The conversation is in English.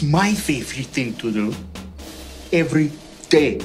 It's my favorite thing to do every day.